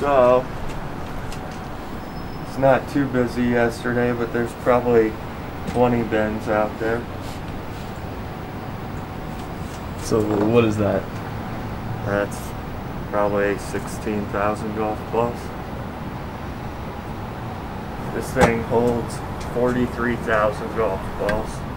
So, it's not too busy yesterday, but there's probably 20 bins out there. So what is that? That's probably 16,000 golf balls. This thing holds 43,000 golf balls.